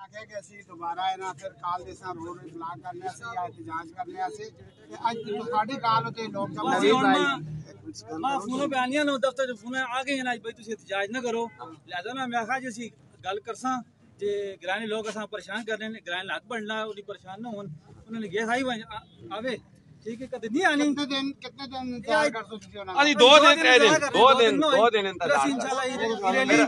ਆਖਿਆ ਕਿ ਅਸੀਂ ਦੁਬਾਰਾ ਇਹਨਾਂ ਫਿਰ ਕਾਲ ਦੇ ਸਾਂ ਰੋਡ ਬਲਾਕ ਕਰਨੇ ਸੀ ਜਾਂ ਇਤਜਾਜ ਕਰਨੇ ਸੀ ਤੇ ਅੱਜ ਤੁਹਾਡੀ ਕਾਲ ਉਤੇ ਲੋਕ ਜਮਾ ਅਸੀਂ ਹੁਣ ਮੈਂ ਮੈਂ ਫੋਨੋਂ ਬਿਆਨੀਆਂ ਨੂੰ ਦਫ਼ਤਰ ਚ ਫੋਨ ਆ ਗਏ ਹਨ ਅੱਜ ਬਈ ਤੁਸੀਂ ਇਤਜਾਜ ਨਾ ਕਰੋ ਲਿਆਦਾ ਨਾ ਮੈਂ ਆਖਾ ਜੀ ਅਸੀਂ ਗੱਲ ਕਰਸਾਂ ਜੇ ਗ੍ਰਾਣੀ ਲੋਕ ਅਸਾਂ ਪਰੇਸ਼ਾਨ ਕਰ ਰਹੇ ਨੇ ਗ੍ਰਾਣੀ ਲੱਗ ਬਣਨਾ ਉਹਦੀ ਪਰੇਸ਼ਾਨ ਨਾ ਹੋਣ ਉਹਨਾਂ ਨੇ ਗੈਸ ਆਈ ਵਾ- ਆ- ਆਵੇ ਠੀਕ ਹੈ ਕਦੇ ਨਹੀਂ ਆਣੀ ਕਿੰਨੇ ਦਿਨ ਕਿੰਨੇ ਦਿਨ ਇੰਤਜ਼ਾਰ ਕਰ ਤੁਸੀਂ ਉਹਨਾਂ ਦਾ ਅਸੀਂ ਦੋ ਦਿਨ ਕਹਿ ਦੇ ਦੋ ਦਿਨ ਦੋ ਦਿਨ ਅਸੀਂ ਇੰਤਜ਼ਾਰ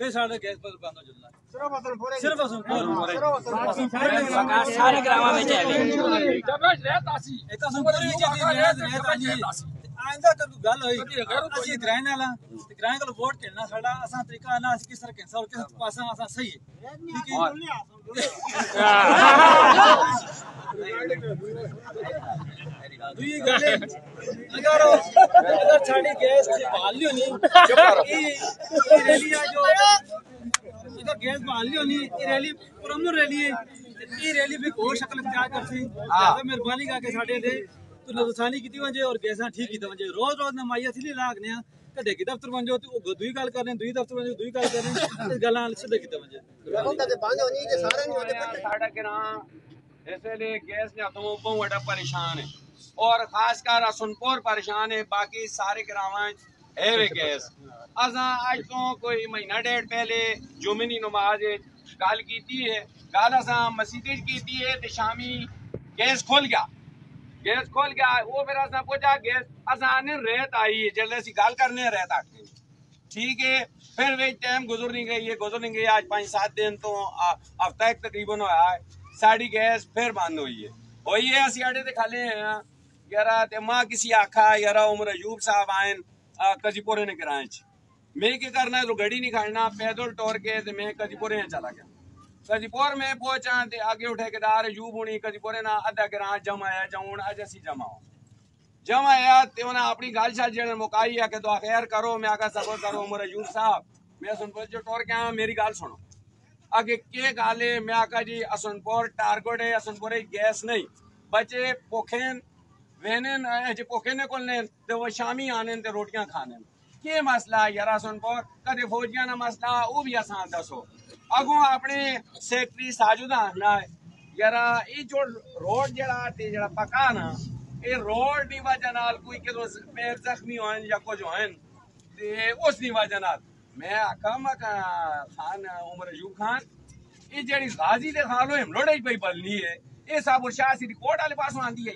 ਹਫਤਾ ਹਫਤਾ ਦਾ ਖੁੱਲ ਲਈ ਜੇ ਸਭ ਉਹਨਾਂ ਭਾਈ ਖਾਮੋਸ਼ੀ ਹੋ ਗਈ ਫਿਰ ਸਾਡਾ ਗੈਸ ਪਰ ਬੰਦ ਹੋ ਜੁਲਣਾ ਸਿਰਫ ਅਸਲ ਪੂਰੇ ਸਿਰਫ ਅਸਾਂ ਕੋਲ ਸਾਰੇ ਗ੍ਰਾਮਾਂ ਵਿੱਚ ਹੈ ਵੀ ਇੱਕ ਅਸਾਂ ਪੂਰੀ ਜਿਹੜੀ ਰਹਿਤ ਰਹਿਤ ਜੀ ਆਇੰਦਾ ਕਦੋਂ ਗੱਲ ਹੋਈ ਅਸੀਂ ਗ੍ਰਾਹਣੇ ਵਾਲਾ ਤੇ ਗ੍ਰਾਹਣੇ ਕੋਲ ਵੋਟ ਕਿੰਨਾ ਸਾਡਾ ਅਸਾਂ ਤਰੀਕਾ ਨਾ ਅਸੀਂ ਕਿਸ ਤਰ੍ਹਾਂ ਕਿਸ ਔਰ ਕਿਸ ਪਾਸਾ ਅਸਾਂ ਸਹੀ ਹੈ ਠੀਕ ਹੈ दूई गल है, अगर अगर साड़ी गैस से बहाल नहीं होनी ये ये रैली है जो अगर गैस बहाल नहीं होनी ये रैली पुरमन रैली है ये रैली भी कोई शक्ल इख्तियार कर सी ज्यादा मेहरबानी करके साडे ते तो नदसानी कीती वजे और गैसां ठीक कीती वजे रोज रोज नमाइया थी लागने कदे की दफ्तर बन जाओ तो वो दुई गल करने दुई दफ्तर बन जाओ दुई गल करने गल्लां सिद्धे कीते वजे ਸਾਡਾ ਗ੍ਰਾਂ ਇਸ ਵੇਲੇ ਗੈਸ ਨੇ ਤੋਂ ਬਹੁਤ ਵੱਡਾ ਪਰੇਸ਼ਾਨ ਹੈ और खास कर असनपुर परेशान है बाकी सारे ग्राम असा अज तो कोई महीना डेढ़ पहले जुमनी नमाज़ गल की है। गल असा मस्जिद की है तो शामी गैस खोल गया। गैस खोल गया वो फिर असा पूछा गैस असा ने रेत आई है जल्द असी गल करने रेत आ ठीक है फिर वे टाइम गुजर नहीं गई है गुजर नहीं गई आज पाँच सात दिन तो हफ़्ता एक तकरीबन होया साड़ी गैस फिर बंद हुई है। वही है असी आड़े तो खाले हैं yara te ma kisi akha yara umar ayub sahab ayen कजीपोरे ने कराए मैं क्या करना है तो गड़ी नहीं खड़ना, पैदल टोर के तो मैं कजीपोरे चला गया। कजीपुर में पहुँचा ते आगे उठे के दार यू बुणी कजीपोरे ना अद्धा करा जम आया जाऊन अज असी जमाओ जम आया ते उन्हें अपनी गाल शाल जन मुकाई है के तो खैर करो, मैं आगे सबर करो उम्र अजूब साहब। मैं सुनपुर जो टोर के आया, मेरी गाल सुनो। आगे के गाले मैं आका जी, असनपुर टारगेट है, असनपुर गैस नहीं। बचे पोखेन वेनन जे पोखने कोलने, ते वो शामी आने, ते रोटियाँ खाने। के मसला यारा सुन पो, कदे फौजियाँ ना मसला ओ भी असा दसो अगो अपने सेक्रेटरी साजुदा ना यारा ई जो रोड जड़ा ते जड़ा पका ना ए रोड दी वजह नाल कोई के पैर जख्मी होन या कुछ होन, ते उस दी वजह नाल। मैं आकम खान, उमर अयूब खान ये जड़ी गाजी दे खालो हम लोड़ई पई पलनी है। ये साबुर शाह सी कोर्ट वाले पास आंदी है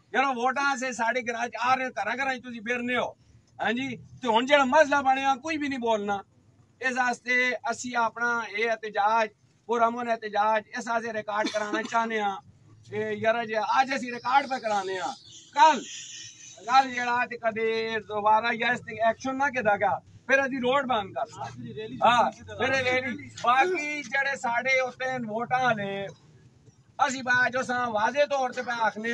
जो वोटा से साढ़े ग्रह आ रहे घर घर फिरने हाँ जी तो हम जो मसला बने कोई भी नहीं बोलना इस वास्ते असी अपना ये एहतजाज और एहतजाज इस रिकॉर्ड कराना चाहते हाँ यारा जी अज अस रिकॉर्ड पर कराने कल कल जरा कद दोबारा या इस एक्शन ना किता गया फिर अभी रोड बंद कर बाकी जेडे साढ़े वोटा ने असि बाद वाजे तौर पर आखने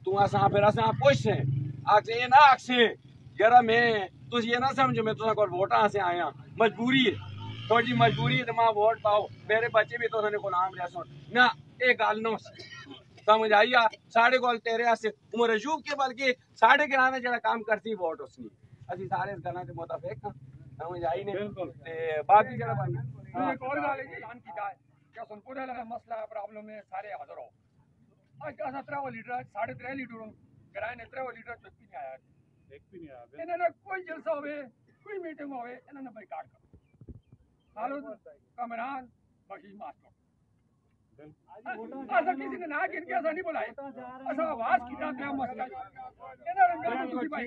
ਆਸੇ ਤੂੰ ਆਸਾਂ ਫਿਰ ਆਸਾਂ ਪੁੱਛੇ ਆਖੇ ਇਹ ਨਾ ਆਖੇ ਜਰਾ ਮੈਂ ਤੁਸੀਂ ਇਹ ਨਾ ਸਮਝੋ ਮੈਂ ਤੁਹਾਡੇ ਕੋਲ ਵੋਟਾਂ ਆਸੇ ਆਇਆ ਮਜਬੂਰੀ ਹੈ ਤੁਹਾਡੀ ਮਜਬੂਰੀ ਹੈ ਤੇ ਮੈਂ ਵੋਟ ਪਾਓ ਮੇਰੇ ਬੱਚੇ ਵੀ ਤੁਹਾਡੇ ਗੁਲਾਮ ਰਹਿ ਸੁਣ ਨਾ ਇਹ ਗੱਲ ਨਾ समझ आई आ साढ़े कोल तेरे आस्ते उमर अयूब के बल्कि साढ़े ग्रां में जेड़ा काम करती वोट उसनी ਅਸੀਂ ਸਾਰੇ ਇਸ ਗੱਲਾਂ ਦੇ ਮੁਤਾਬਿਕ ਹਾਂ ਸਮਝ ਆਈ ਨੇ ਤੇ ਬਾਕੀ ਜਿਹੜਾ ਬਣ एक और गल है जी ऐलान किया है कि सुनपुर वाला मसला प्रॉब्लम है सारे हाजिर हो आज तेरह लीटर साढ़े तेरह लीटर किराया ने तेरह लीटर चुप भी नहीं आया एक भी नहीं आया इन्होंने कोई जलसा होवे कोई मीटिंग होवे इन्होंने बैकार करो। मालूम कमरान बशीर मास्टर। ऐसा किसी ने ना किन के ऐसा नहीं बोला ऐसा आवाज़ की ना क्या मसला इन्होंने रंगाना दूरी भाई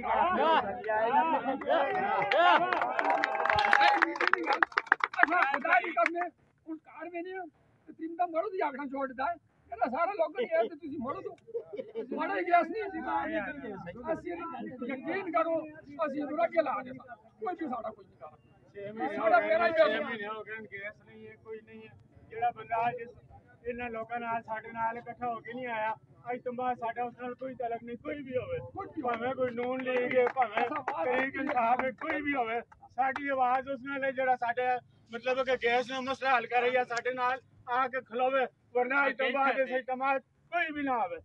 ऐसा खुदा ही करने उन कार में नहीं तीन दम मरो दिया आगना छोड़ दिया ਕਹਿੰਦਾ ਸਾਰੇ ਲੋਕ ਨਹੀਂ ਆਏ ਤੇ ਤੁਸੀਂ ਮੜੋ ਦੋ ਮੜਾ ਹੀ ਗੈਸ ਨਹੀਂ ਅਸੀਂ ਯਕੀਨ ਕਰੋ ਅਸੀਂ ਦੁਰਾ ਕੇ ਲਾ ਦੇ ਕੋਈ ਵੀ ਸਾਡਾ ਕੋਈ ਨਹੀਂ ਕਰ ਸਾਡਾ ਮੇਰਾ ਹੀ ਛੇ ਪੈਸਾ ਮਹੀਨੇ ਹੋ ਗਏ ਗੈਸ ਨਹੀਂ ਹੈ ਕੋਈ ਨਹੀਂ ਹੈ। ਜਿਹੜਾ ਬੰਦਾ ਅੱਜ ਇਹਨਾਂ ਲੋਕਾਂ ਨਾਲ ਸਾਡੇ ਨਾਲ ਇਕੱਠਾ ਹੋ ਕੇ ਨਹੀਂ ਆਇਆ ਅੱਜ ਤੋਂ ਬਾਅਦ ਸਾਡਾ ਉਸ ਨਾਲ ਕੋਈ ਤਲਕ ਨਹੀਂ ਕੋਈ ਵੀ ਹੋਵੇ। ਭਾਵੇਂ ਕੋਈ ਨੂਨ ਲੀਗ ਹੈ ਭਾਵੇਂ ਤਰੀਕ ਇਨਸਾਫ ਹੈ ਕੋਈ ਵੀ ਹੋਵੇ ਸਾਡੀ ਆਵਾਜ਼ ਉਸ ਨਾਲ ਜਿਹੜਾ ਸਾਡੇ ਮਤਲਬ ਕਿ ਗੈਸ ਦਾ ਮਸਲਾ ਹੱਲ ਕਰੇ ਜਾਂ ਸਾਡੇ ਨਾਲ ਆ ਕੇ ਖਲੋਵੇ। वरना आइटम आगे से टमाटर कोई भी ना आवे